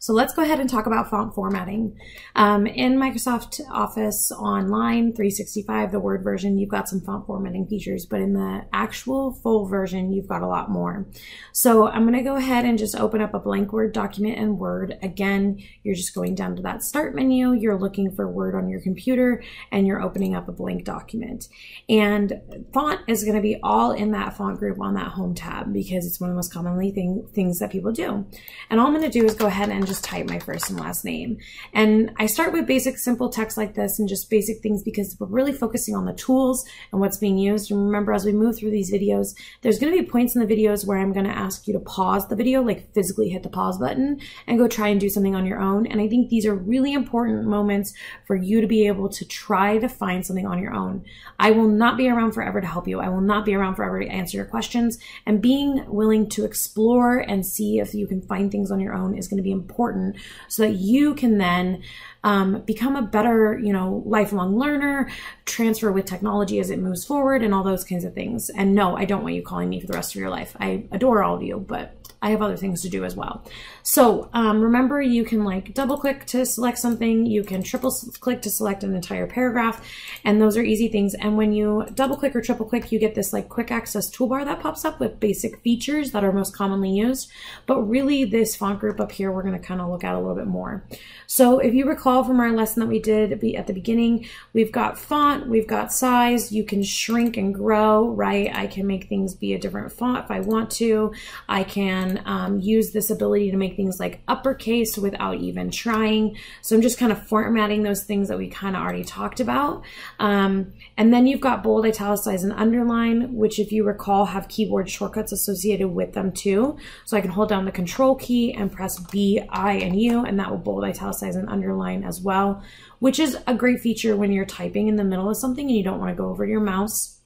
So let's go ahead and talk about font formatting. Um, in Microsoft Office Online 365, the Word version, you've got some font formatting features, but in the actual full version, you've got a lot more. So I'm going to go ahead and just open up a blank Word document in Word. Again, you're just going down to that Start menu, you're looking for Word on your computer, and you're opening up a blank document. And font is going to be all in that font group on that Home tab because it's one of the most commonly thing, things that people do. And all I'm going to do is go ahead and just type my first and last name. And I start with basic simple text like this and just basic things because we're really focusing on the tools and what's being used. And remember, as we move through these videos, there's going to be points in the videos where I'm going to ask you to pause the video, like physically hit the pause button and go try and do something on your own. And I think these are really important moments for you to be able to try to find something on your own. I will not be around forever to help you. I will not be around forever to answer your questions. And being willing to explore and see if you can find things on your own is going to be important so that you can then um, become a better, you know, lifelong learner, transfer with technology as it moves forward, and all those kinds of things. And no, I don't want you calling me for the rest of your life. I adore all of you, but I have other things to do as well. So um, remember, you can like double click to select something. You can triple click to select an entire paragraph. And those are easy things. And when you double click or triple click, you get this like quick access toolbar that pops up with basic features that are most commonly used. But really this font group up here, we're going to kind of look at a little bit more. So if you recall from our lesson that we did at the beginning, we've got font, we've got size. You can shrink and grow, right? I can make things be a different font if I want to. I can can um, use this ability to make things like uppercase without even trying. So I'm just kind of formatting those things that we kind of already talked about. Um, and then you've got bold, italicize, and underline, which if you recall have keyboard shortcuts associated with them too. So I can hold down the control key and press B, I, and U, and that will bold, italicize, and underline as well, which is a great feature when you're typing in the middle of something and you don't want to go over your mouse.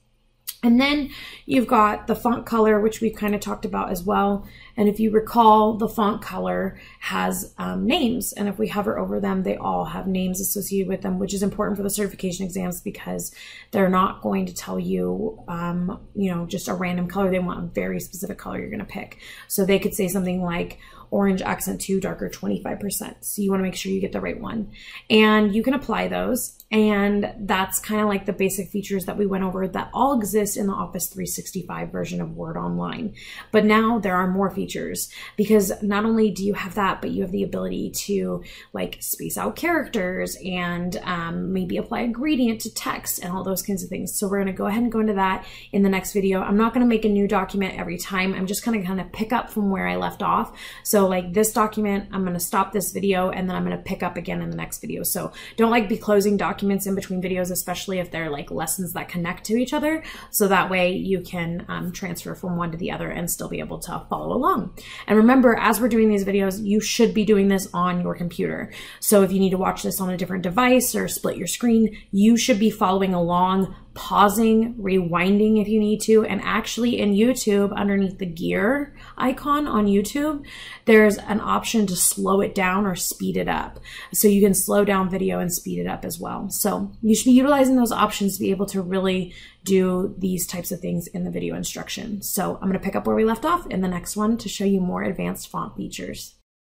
And then you've got the font color, which we've kind of talked about as well. And if you recall, the font color has um, names. And if we hover over them, they all have names associated with them, which is important for the certification exams because they're not going to tell you, um, you know, just a random color. They want a very specific color you're going to pick. So they could say something like orange accent 2, darker 25%. So you want to make sure you get the right one. And you can apply those. And that's kind of like the basic features that we went over that all exist in the Office 365 version of Word Online. But now there are more features because not only do you have that, but you have the ability to like space out characters and um, maybe apply a gradient to text and all those kinds of things. So we're going to go ahead and go into that in the next video. I'm not going to make a new document every time. I'm just going to kind of pick up from where I left off. So like this document, I'm going to stop this video and then I'm going to pick up again in the next video. So don't like be closing documents documents in between videos, especially if they're like lessons that connect to each other. So that way you can um, transfer from one to the other and still be able to follow along. And remember, as we're doing these videos, you should be doing this on your computer. So if you need to watch this on a different device or split your screen, you should be following along pausing, rewinding if you need to. And actually, in YouTube, underneath the gear icon on YouTube, there's an option to slow it down or speed it up. So you can slow down video and speed it up as well. So you should be utilizing those options to be able to really do these types of things in the video instruction. So I'm going to pick up where we left off in the next one to show you more advanced font features.